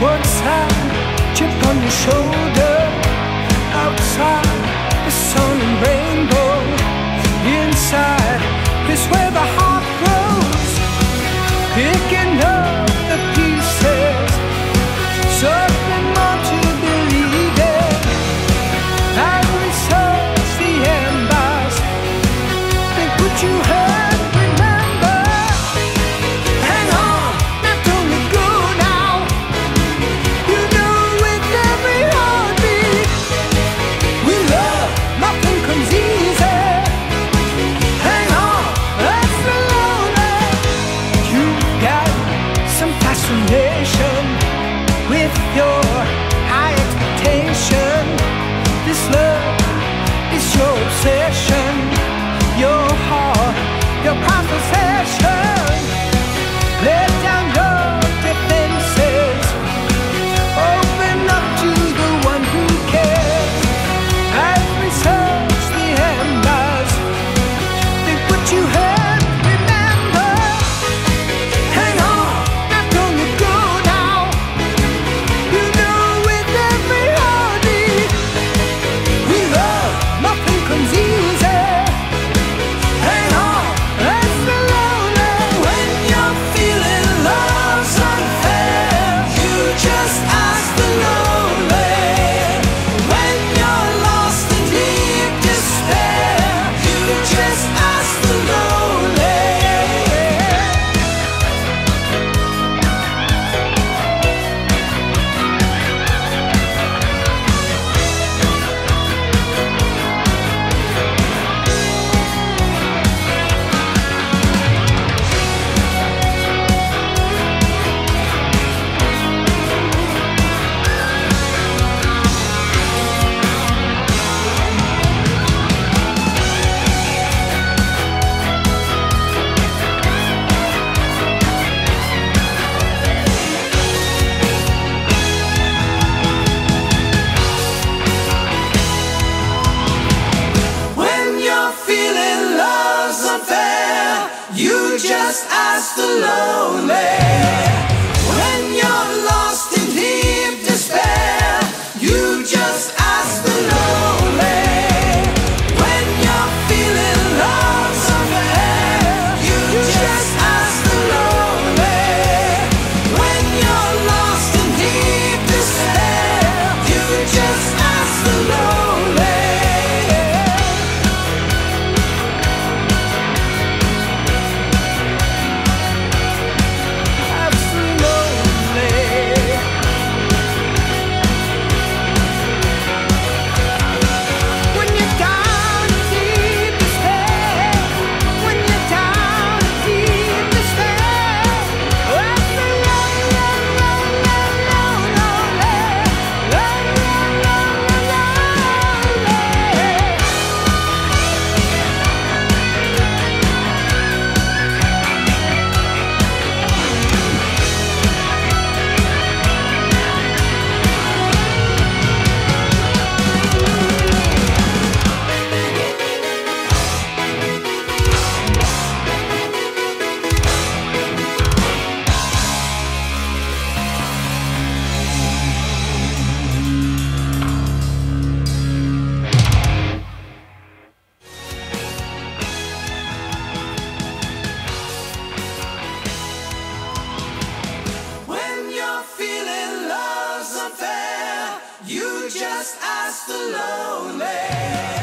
Outside, chip on your shoulder Outside, the sun and rainbow Inside. door. just as the lonely. just ask the lonely.